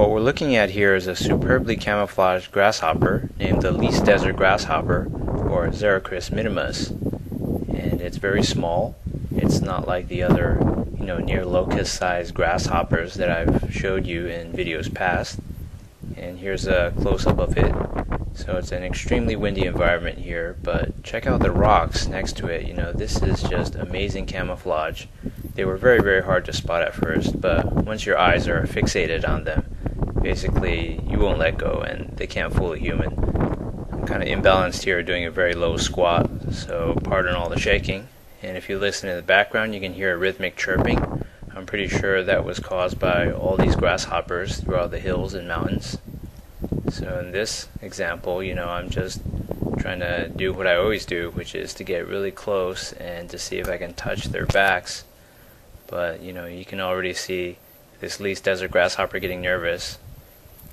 What we're looking at here is a superbly camouflaged grasshopper named the least desert grasshopper, or Xeracris minimus. And it's very small. It's not like the other, you know, near locust sized grasshoppers that I've showed you in videos past. And here's a close up of it. So it's an extremely windy environment here, but check out the rocks next to it. You know, this is just amazing camouflage. They were very, very hard to spot at first, but once your eyes are fixated on them, basically you won't let go and they can't fool a human. I'm kind of imbalanced here doing a very low squat, so pardon all the shaking. And if you listen in the background, you can hear a rhythmic chirping. I'm pretty sure that was caused by all these grasshoppers throughout the hills and mountains. So in this example, you know, I'm just trying to do what I always do, which is to get really close and to see if I can touch their backs. But, you know, you can already see this least desert grasshopper getting nervous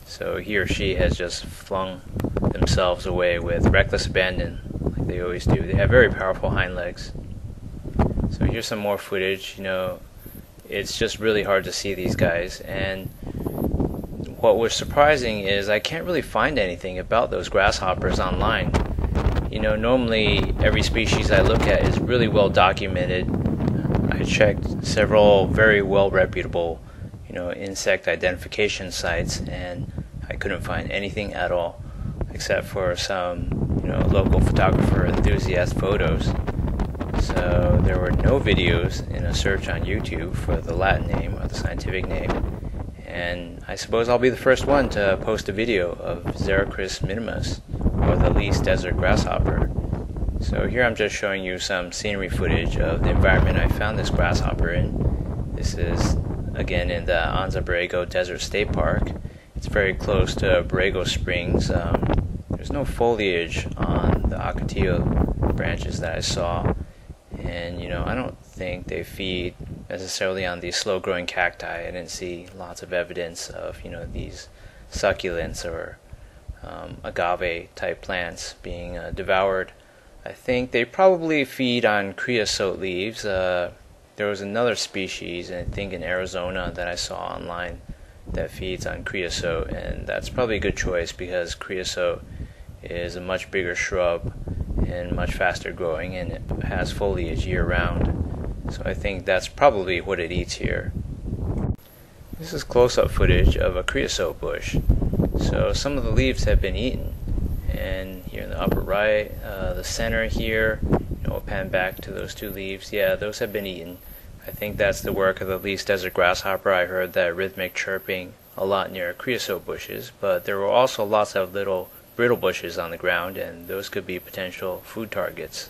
so he or she has just flung themselves away with reckless abandon, like they always do. They have very powerful hind legs. So here's some more footage. You know, it's just really hard to see these guys. And what was surprising is I can't really find anything about those grasshoppers online. You know, normally every species I look at is really well documented. I checked several very well reputable you know, insect identification sites, and couldn't find anything at all, except for some, you know, local photographer enthusiast photos. So there were no videos in a search on YouTube for the Latin name or the scientific name, and I suppose I'll be the first one to post a video of Xeracris minimus, or the least desert grasshopper. So here I'm just showing you some scenery footage of the environment I found this grasshopper in. This is again in the Anza Borrego Desert State Park. It's very close to Borrego Springs. Um, there's no foliage on the Ocotillo branches that I saw, and you know I don't think they feed necessarily on these slow-growing cacti. I didn't see lots of evidence of you know these succulents or um, agave type plants being uh, devoured. I think they probably feed on creosote leaves. Uh, there was another species, I think in Arizona, that I saw online that feeds on creosote, and that's probably a good choice because creosote is a much bigger shrub and much faster growing, and it has foliage year round. So I think that's probably what it eats here. This is close up footage of a creosote bush. So some of the leaves have been eaten, and here in the upper right, uh, the center here, you know, we'll pan back to those two leaves. Yeah, those have been eaten. I think that's the work of the least desert grasshopper. I heard that rhythmic chirping a lot near creosote bushes, but there were also lots of little brittle bushes on the ground, and those could be potential food targets.